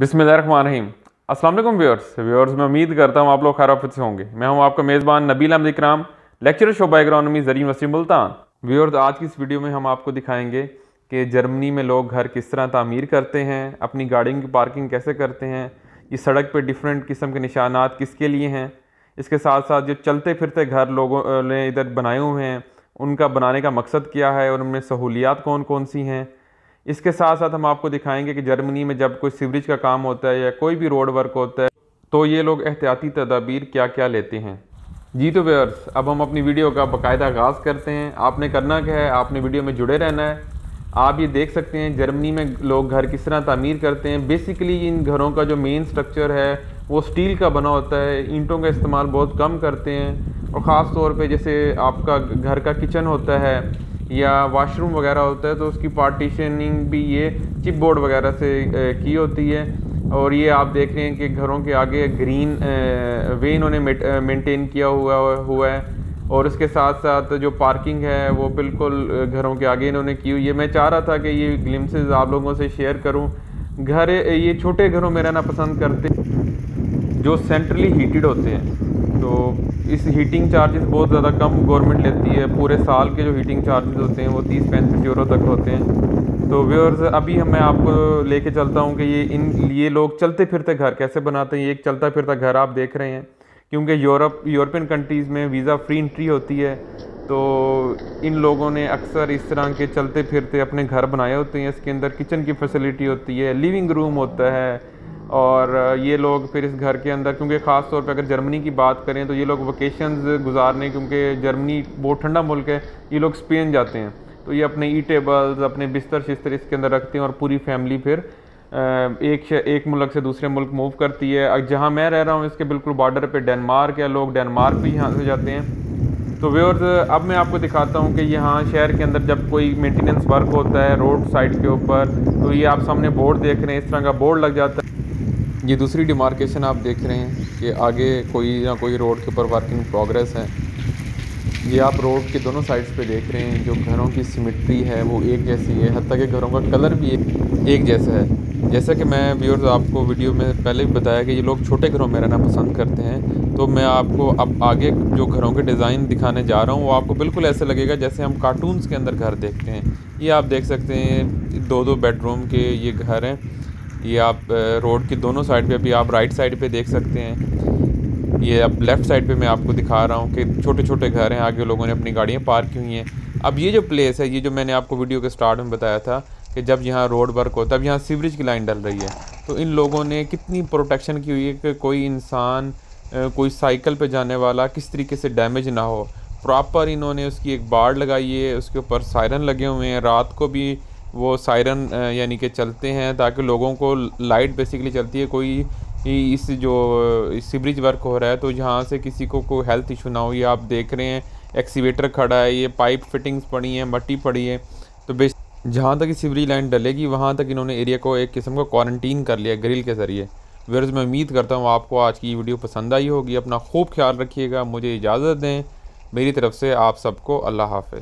बिसमीम वालेकुम viewers. Viewers, मैं उम्मीद करता हूँ आप लोग खैर से होंगे। मैं हूँ आपका मेज़बान नबील अहमद इकराम लेक्चर शोबा इकनॉमी जरी वसीम मुल्तान। व्यूअर्स, आज की इस वीडियो में हम आपको दिखाएँगे कि जर्मनी में लोग घर किस तरह तामीर करते हैं, अपनी गाड़ियों की पार्किंग कैसे करते हैं, ये सड़क पर डिफरेंट किस्म के निशानात किसके लिए हैं, इसके साथ साथ जो चलते फिरते घर लोगों ने इधर बनाए हुए हैं, उनका बनाने का मकसद क्या है, और उनमें सहूलियात कौन कौन सी हैं इसके साथ साथ हम आपको दिखाएँगे कि जर्मनी में जब कोई सीवरेज का काम होता है या कोई भी रोड वर्क होता है तो ये लोग एहतियाती तदाबीर क्या क्या लेते हैं। जी तो वेयर्स अब हम अपनी वीडियो का बाकायदा आगाज़ करते हैं। आपने करना क्या है? आपने वीडियो में जुड़े रहना है। आप ये देख सकते हैं जर्मनी में लोग घर किस तरह तमीर करते हैं। बेसिकली इन घरों का जो मेन स्ट्रक्चर है, वो स्टील का बना होता है। ईंटों का इस्तेमाल बहुत कम करते हैं। और ख़ास तौर पे जैसे आपका घर का किचन होता है या वाशरूम वगैरह होता है तो उसकी पार्टीशनिंग भी ये चिप बोर्ड वगैरह से की होती है। और ये आप देख रहे हैं कि घरों के आगे ग्रीन वे इन्होंने मेंटेन किया हुआ हुआ है। और इसके साथ साथ जो पार्किंग है, वो बिल्कुल घरों के आगे इन्होंने की हुई है। मैं चाह रहा था कि ये ग्लिम्सेस आप लोगों से शेयर करूँ। घर, ये छोटे घरों में रहना पसंद करते जो सेंट्रली हीटेड होते हैं। तो इस हीटिंग चार्जेस बहुत ज़्यादा कम गवर्नमेंट लेती है। पूरे साल के जो हीटिंग चार्जेस होते हैं, वो तीस पैंतीस यूरो तक होते हैं। तो व्यूअर्स अभी मैं आपको लेके चलता हूँ कि ये इन, ये लोग चलते फिरते घर कैसे बनाते हैं? ये एक चलता फिरता घर आप देख रहे हैं। क्योंकि यूरोप यूरोपियन कंट्रीज़ में वीज़ा फ्री इंट्री होती है। तो इन लोगों ने अक्सर इस तरह के चलते फिरते अपने घर बनाए होते हैं। इसके अंदर किचन की फैसिलिटी होती है लिविंग रूम होता है। और ये लोग फिर इस घर के अंदर, क्योंकि ख़ास तौर पे अगर जर्मनी की बात करें तो ये लोग वकेशंस गुजारने, क्योंकि जर्मनी बहुत ठंडा मुल्क है, ये लोग स्पेन जाते हैं। तो ये अपने ई टेबल्स अपने बिस्तर शिस्तर इसके अंदर रखते हैं और पूरी फैमिली फिर एक एक मुल्क से दूसरे मुल्क मूव करती है। जहाँ मैं रह रहा हूँ, इसके बिल्कुल बॉर्डर पे डेनमार्क है लोग डेनमार्क भी यहाँ से जाते हैं। तो व्यूअर्स अब मैं आपको दिखाता हूँ कि यहाँ शहर के अंदर जब कोई मेंटेनेंस वर्क होता है रोड साइड के ऊपर तो ये आप सामने बोर्ड देख रहे हैं, इस तरह का बोर्ड लग जाता है। ये दूसरी डिमार्केशन आप देख रहे हैं कि आगे कोई ना कोई रोड के ऊपर वर्किंग प्रोग्रेस है। ये आप रोड के दोनों साइड्स पे देख रहे हैं जो घरों की सिमिट्री है वो एक जैसी है हती कि घरों का कलर भी एक, एक जैसा है। जैसा कि मैं व्यूअर्स आपको वीडियो में पहले भी बताया कि ये लोग छोटे घरों में रहना पसंद करते हैं तो मैं आपको अब आगे जो घरों के डिज़ाइन दिखाने जा रहा हूँ वो आपको बिल्कुल ऐसे लगेगा जैसे हम कार्टून्स के अंदर घर देखते हैं। ये आप देख सकते हैं दो दो बेडरूम के ये घर हैं। ये आप रोड की दोनों साइड पे अभी आप राइट साइड पे देख सकते हैं। ये अब लेफ़्ट साइड पे मैं आपको दिखा रहा हूँ कि छोटे छोटे घर हैं, आगे लोगों ने अपनी गाड़ियाँ पार्क की हुई हैं। अब ये जो प्लेस है, ये जो मैंने आपको वीडियो के स्टार्ट में बताया था कि जब यहाँ रोड वर्क हो, तब यहाँ सीवरेज की लाइन डल रही है। तो इन लोगों ने कितनी प्रोटेक्शन की हुई है कि कोई इंसान कोई साइकिल पे जाने वाला किस तरीके से डैमेज ना हो। प्रॉपर इन्होंने उसकी एक बाड़ लगाई है, उसके ऊपर सायरन लगे हुए हैं। रात को भी वो सायरन यानी कि चलते हैं ताकि लोगों को लाइट बेसिकली चलती है। कोई इस जो सीवरेज वर्क हो रहा है तो यहाँ से किसी को कोई हेल्थ इशू ना हो। ये आप देख रहे हैं एक्सीवेटर खड़ा है, ये पाइप फिटिंग्स पड़ी हैं, मट्टी पड़ी है। तो बेस जहाँ तक सीवरेज लाइन डलेगी, वहाँ तक इन्होंने एरिया को एक किस्म का क्वारंटीन कर लिया ग्रिल के ज़रिए। वेरज मैं उम्मीद करता हूँ आपको आज की वीडियो पसंद आई होगी। अपना खूब ख्याल रखिएगा, मुझे इजाज़त दें। मेरी तरफ़ से आप सबको अल्लाह हाफ़